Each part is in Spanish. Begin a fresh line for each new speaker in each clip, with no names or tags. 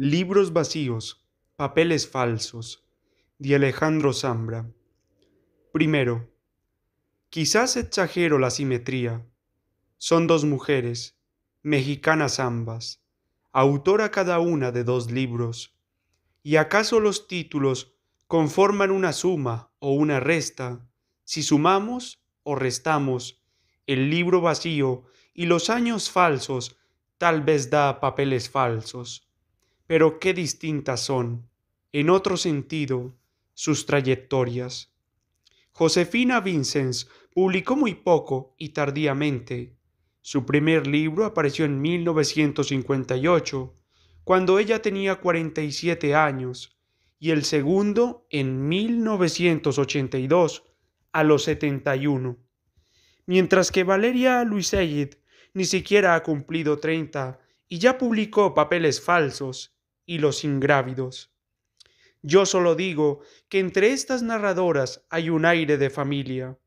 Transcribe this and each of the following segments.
Libros vacíos, papeles falsos, de Alejandro Zambra. Primero, quizás exagero la simetría. Son dos mujeres, mexicanas ambas, autora cada una de dos libros. ¿Y acaso los títulos conforman una suma o una resta? Si sumamos o restamos el libro vacío y los años falsos, tal vez da papeles falsos pero qué distintas son, en otro sentido, sus trayectorias. Josefina Vincens publicó muy poco y tardíamente. Su primer libro apareció en 1958, cuando ella tenía 47 años, y el segundo en 1982, a los 71. Mientras que Valeria Luiseyid ni siquiera ha cumplido 30 y ya publicó papeles falsos, y los ingrávidos. Yo solo digo que entre estas narradoras hay un aire de familia,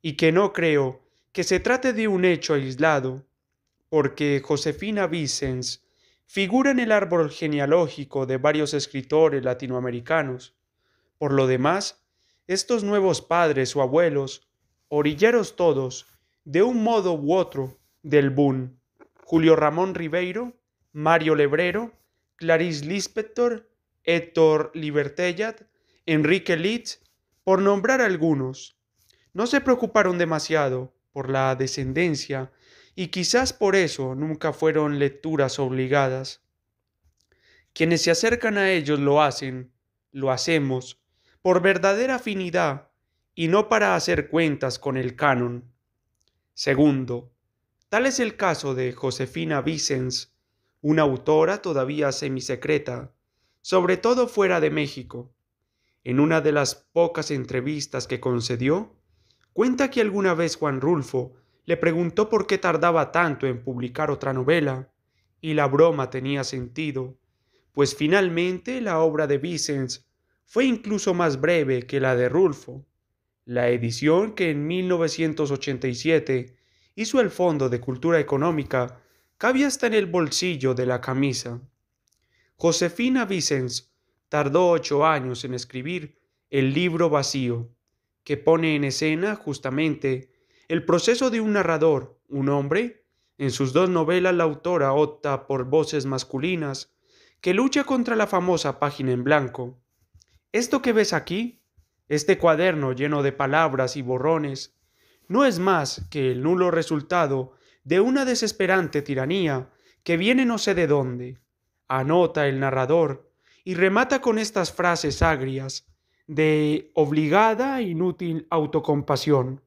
y que no creo que se trate de un hecho aislado, porque Josefina Vicens figura en el árbol genealógico de varios escritores latinoamericanos. Por lo demás, estos nuevos padres o abuelos, orilleros todos, de un modo u otro, del Boom, Julio Ramón Ribeiro, Mario Lebrero, Clarice Lispector, Héctor Libertellat, Enrique Litz, por nombrar algunos. No se preocuparon demasiado por la descendencia y quizás por eso nunca fueron lecturas obligadas. Quienes se acercan a ellos lo hacen, lo hacemos, por verdadera afinidad y no para hacer cuentas con el canon. Segundo, tal es el caso de Josefina Vicens, una autora todavía semisecreta, sobre todo fuera de México. En una de las pocas entrevistas que concedió, cuenta que alguna vez Juan Rulfo le preguntó por qué tardaba tanto en publicar otra novela, y la broma tenía sentido, pues finalmente la obra de Vicens fue incluso más breve que la de Rulfo. La edición que en 1987 hizo el Fondo de Cultura Económica cabía hasta en el bolsillo de la camisa. Josefina Vicens tardó ocho años en escribir El libro vacío, que pone en escena justamente el proceso de un narrador, un hombre. En sus dos novelas la autora opta por voces masculinas, que lucha contra la famosa página en blanco. Esto que ves aquí, este cuaderno lleno de palabras y borrones, no es más que el nulo resultado de una desesperante tiranía que viene no sé de dónde, anota el narrador y remata con estas frases agrias de obligada e inútil autocompasión.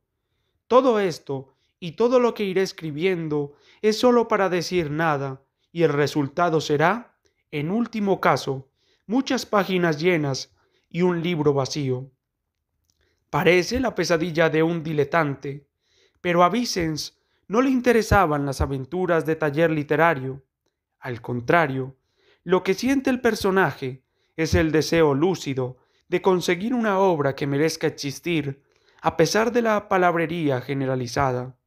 Todo esto y todo lo que iré escribiendo es sólo para decir nada, y el resultado será, en último caso, muchas páginas llenas y un libro vacío. Parece la pesadilla de un diletante, pero a no le interesaban las aventuras de taller literario. Al contrario, lo que siente el personaje es el deseo lúcido de conseguir una obra que merezca existir, a pesar de la palabrería generalizada.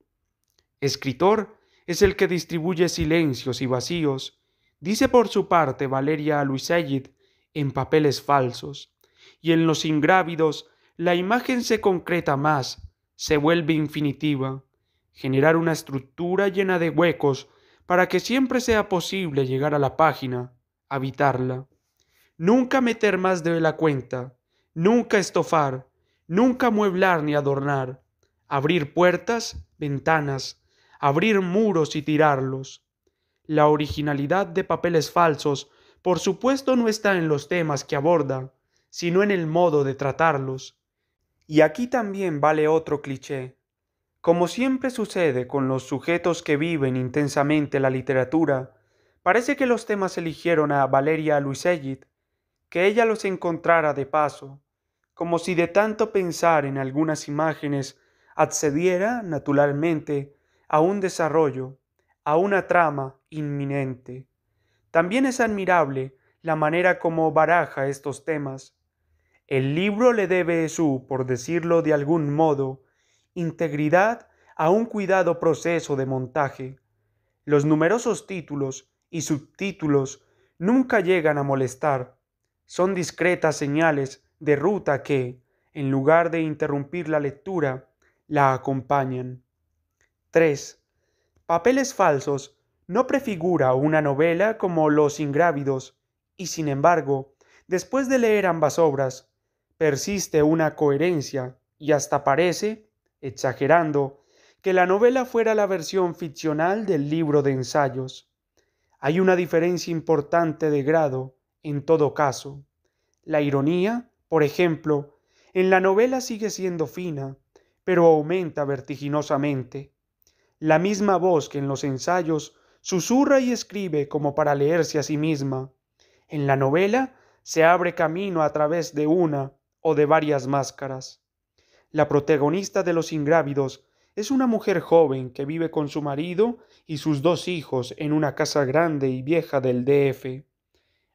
Escritor es el que distribuye silencios y vacíos, dice por su parte Valeria Luisegid en papeles falsos, y en los ingrávidos la imagen se concreta más, se vuelve infinitiva generar una estructura llena de huecos para que siempre sea posible llegar a la página, habitarla. Nunca meter más de la cuenta, nunca estofar, nunca mueblar ni adornar, abrir puertas, ventanas, abrir muros y tirarlos. La originalidad de papeles falsos, por supuesto, no está en los temas que aborda, sino en el modo de tratarlos. Y aquí también vale otro cliché. Como siempre sucede con los sujetos que viven intensamente la literatura, parece que los temas eligieron a Valeria Luisegid, que ella los encontrara de paso, como si de tanto pensar en algunas imágenes accediera, naturalmente, a un desarrollo, a una trama inminente. También es admirable la manera como baraja estos temas. El libro le debe su, por decirlo de algún modo, integridad a un cuidado proceso de montaje. Los numerosos títulos y subtítulos nunca llegan a molestar. Son discretas señales de ruta que, en lugar de interrumpir la lectura, la acompañan. 3. Papeles falsos no prefigura una novela como Los ingrávidos, y sin embargo, después de leer ambas obras, persiste una coherencia y hasta parece, exagerando, que la novela fuera la versión ficcional del libro de ensayos. Hay una diferencia importante de grado, en todo caso. La ironía, por ejemplo, en la novela sigue siendo fina, pero aumenta vertiginosamente. La misma voz que en los ensayos susurra y escribe como para leerse a sí misma. En la novela se abre camino a través de una o de varias máscaras. La protagonista de Los Ingrávidos es una mujer joven que vive con su marido y sus dos hijos en una casa grande y vieja del DF.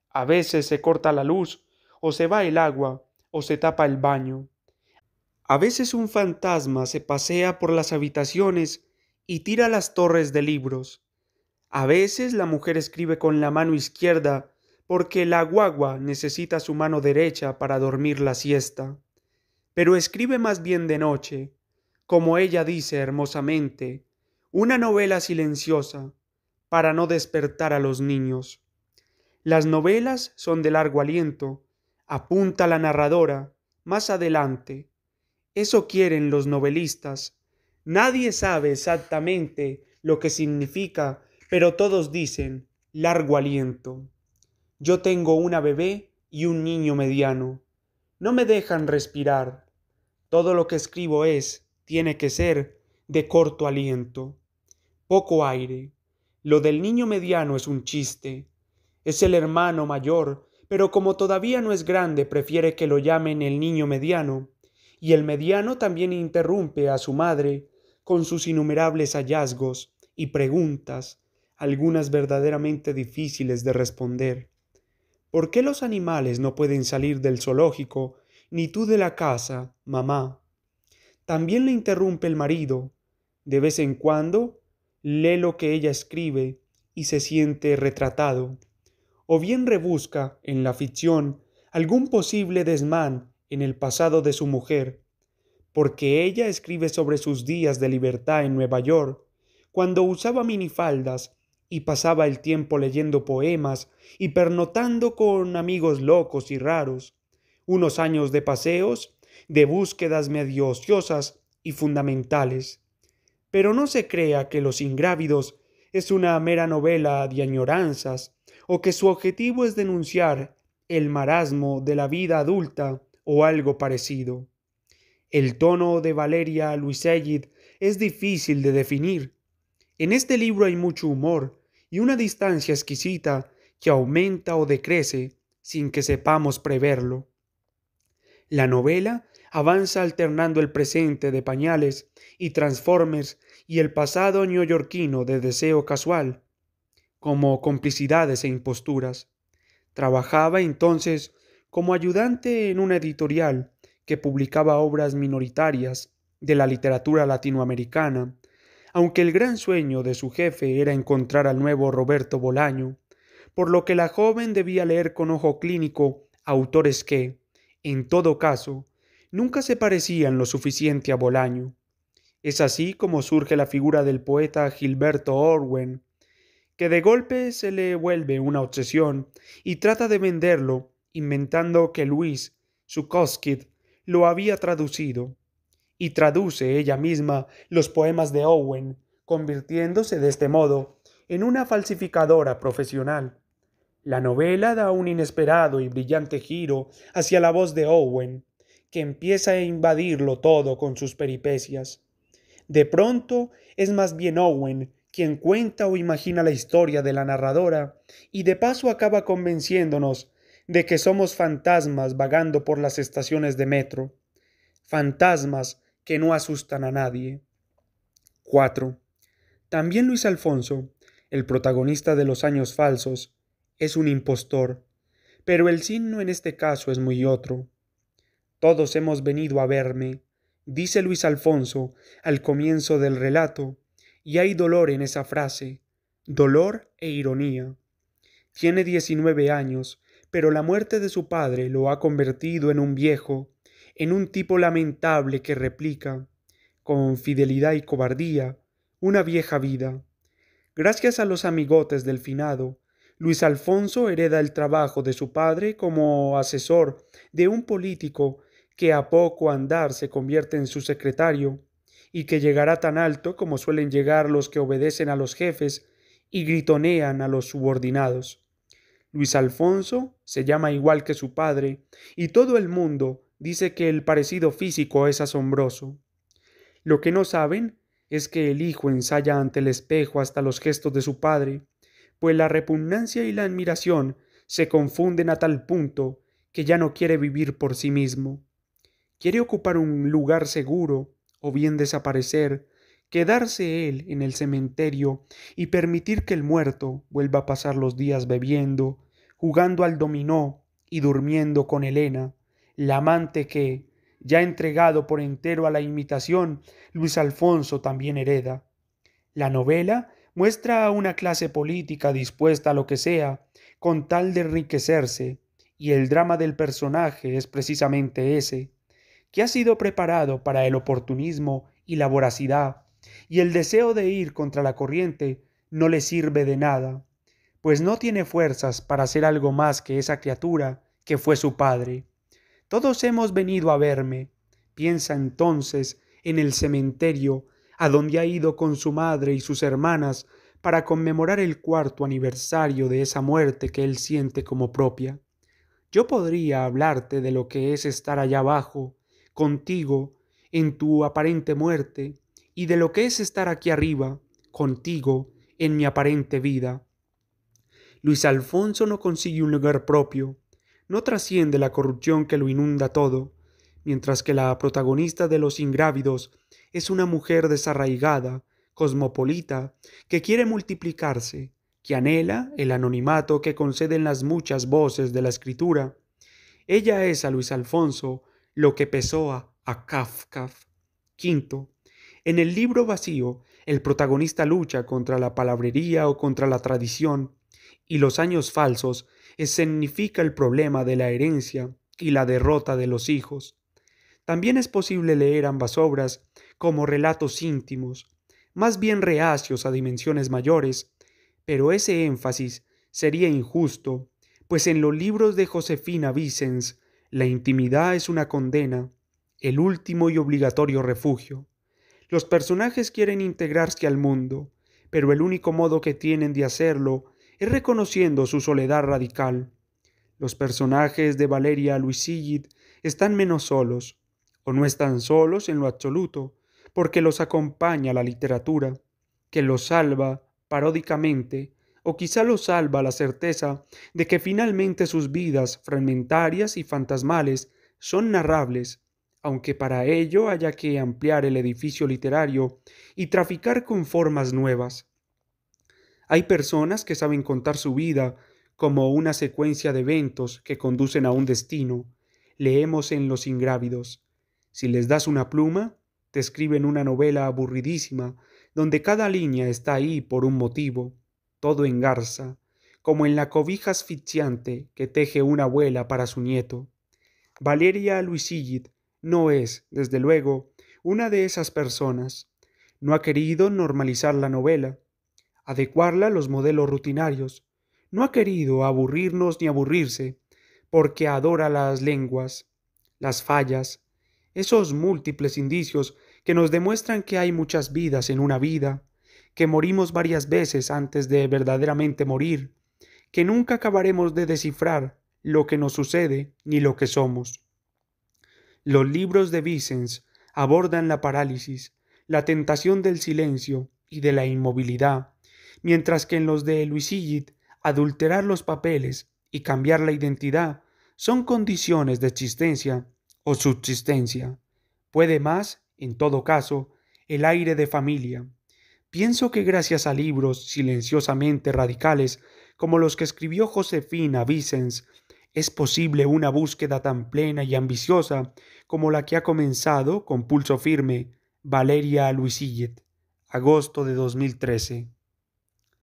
A veces se corta la luz, o se va el agua, o se tapa el baño. A veces un fantasma se pasea por las habitaciones y tira las torres de libros. A veces la mujer escribe con la mano izquierda porque la guagua necesita su mano derecha para dormir la siesta. Pero escribe más bien de noche, como ella dice hermosamente, una novela silenciosa, para no despertar a los niños. Las novelas son de largo aliento, apunta la narradora, más adelante. Eso quieren los novelistas. Nadie sabe exactamente lo que significa, pero todos dicen largo aliento. Yo tengo una bebé y un niño mediano. No me dejan respirar. Todo lo que escribo es tiene que ser de corto aliento. Poco aire. Lo del niño mediano es un chiste. Es el hermano mayor, pero como todavía no es grande, prefiere que lo llamen el niño mediano. Y el mediano también interrumpe a su madre con sus innumerables hallazgos y preguntas, algunas verdaderamente difíciles de responder. ¿Por qué los animales no pueden salir del zoológico, ni tú de la casa, mamá? También le interrumpe el marido. De vez en cuando lee lo que ella escribe y se siente retratado. O bien rebusca en la ficción algún posible desmán en el pasado de su mujer, porque ella escribe sobre sus días de libertad en Nueva York, cuando usaba minifaldas y pasaba el tiempo leyendo poemas y pernotando con amigos locos y raros, unos años de paseos de búsquedas medio ociosas y fundamentales. Pero no se crea que Los Ingrávidos es una mera novela de añoranzas o que su objetivo es denunciar el marasmo de la vida adulta o algo parecido. El tono de Valeria Luisegid es difícil de definir. En este libro hay mucho humor y una distancia exquisita que aumenta o decrece sin que sepamos preverlo. La novela avanza alternando el presente de pañales y transformers y el pasado neoyorquino de deseo casual, como complicidades e imposturas. Trabajaba entonces como ayudante en una editorial que publicaba obras minoritarias de la literatura latinoamericana, aunque el gran sueño de su jefe era encontrar al nuevo Roberto Bolaño, por lo que la joven debía leer con ojo clínico autores que, en todo caso, nunca se parecían lo suficiente a Bolaño. Es así como surge la figura del poeta Gilberto Orwen, que de golpe se le vuelve una obsesión y trata de venderlo, inventando que Luis Sukoskid lo había traducido, y traduce ella misma los poemas de Owen, convirtiéndose de este modo en una falsificadora profesional. La novela da un inesperado y brillante giro hacia la voz de Owen, que empieza a invadirlo todo con sus peripecias. De pronto es más bien Owen quien cuenta o imagina la historia de la narradora y de paso acaba convenciéndonos de que somos fantasmas vagando por las estaciones de metro, fantasmas que no asustan a nadie. 4. También Luis Alfonso, el protagonista de los años falsos, es un impostor, pero el signo en este caso es muy otro. Todos hemos venido a verme, dice Luis Alfonso al comienzo del relato, y hay dolor en esa frase, dolor e ironía. Tiene 19 años, pero la muerte de su padre lo ha convertido en un viejo, en un tipo lamentable que replica, con fidelidad y cobardía, una vieja vida. Gracias a los amigotes del finado, Luis Alfonso hereda el trabajo de su padre como asesor de un político que a poco andar se convierte en su secretario y que llegará tan alto como suelen llegar los que obedecen a los jefes y gritonean a los subordinados. Luis Alfonso se llama igual que su padre y todo el mundo dice que el parecido físico es asombroso. Lo que no saben es que el hijo ensaya ante el espejo hasta los gestos de su padre pues la repugnancia y la admiración se confunden a tal punto que ya no quiere vivir por sí mismo. Quiere ocupar un lugar seguro o bien desaparecer, quedarse él en el cementerio y permitir que el muerto vuelva a pasar los días bebiendo, jugando al dominó y durmiendo con Elena, la amante que, ya entregado por entero a la imitación, Luis Alfonso también hereda. La novela muestra a una clase política dispuesta a lo que sea, con tal de enriquecerse, y el drama del personaje es precisamente ese, que ha sido preparado para el oportunismo y la voracidad, y el deseo de ir contra la corriente no le sirve de nada, pues no tiene fuerzas para hacer algo más que esa criatura que fue su padre. Todos hemos venido a verme. Piensa entonces en el cementerio a donde ha ido con su madre y sus hermanas para conmemorar el cuarto aniversario de esa muerte que él siente como propia. Yo podría hablarte de lo que es estar allá abajo, contigo, en tu aparente muerte, y de lo que es estar aquí arriba, contigo, en mi aparente vida. Luis Alfonso no consigue un lugar propio, no trasciende la corrupción que lo inunda todo, mientras que la protagonista de Los Ingrávidos es una mujer desarraigada, cosmopolita, que quiere multiplicarse, que anhela el anonimato que conceden las muchas voces de la escritura. Ella es a Luis Alfonso lo que pesó a, Kafka. Quinto, en el libro vacío, el protagonista lucha contra la palabrería o contra la tradición, y los años falsos escenifica el problema de la herencia y la derrota de los hijos. También es posible leer ambas obras como relatos íntimos, más bien reacios a dimensiones mayores, pero ese énfasis sería injusto, pues en los libros de Josefina Vicens la intimidad es una condena, el último y obligatorio refugio. Los personajes quieren integrarse al mundo, pero el único modo que tienen de hacerlo es reconociendo su soledad radical. Los personajes de Valeria Luisillit están menos solos, o no están solos en lo absoluto, porque los acompaña la literatura, que los salva paródicamente, o quizá los salva la certeza de que finalmente sus vidas fragmentarias y fantasmales son narrables, aunque para ello haya que ampliar el edificio literario y traficar con formas nuevas. Hay personas que saben contar su vida como una secuencia de eventos que conducen a un destino. Leemos en Los Ingrávidos. Si les das una pluma, te escriben una novela aburridísima, donde cada línea está ahí por un motivo, todo en garza, como en la cobija asfixiante que teje una abuela para su nieto. Valeria Luisillit no es, desde luego, una de esas personas. No ha querido normalizar la novela, adecuarla a los modelos rutinarios. No ha querido aburrirnos ni aburrirse, porque adora las lenguas, las fallas, esos múltiples indicios que nos demuestran que hay muchas vidas en una vida, que morimos varias veces antes de verdaderamente morir, que nunca acabaremos de descifrar lo que nos sucede ni lo que somos. Los libros de Vicens abordan la parálisis, la tentación del silencio y de la inmovilidad, mientras que en los de Luisillit adulterar los papeles y cambiar la identidad son condiciones de existencia o subsistencia. Puede más, en todo caso, el aire de familia. Pienso que gracias a libros silenciosamente radicales como los que escribió Josefina Vicens, es posible una búsqueda tan plena y ambiciosa como la que ha comenzado con pulso firme Valeria Luisillet, agosto de 2013.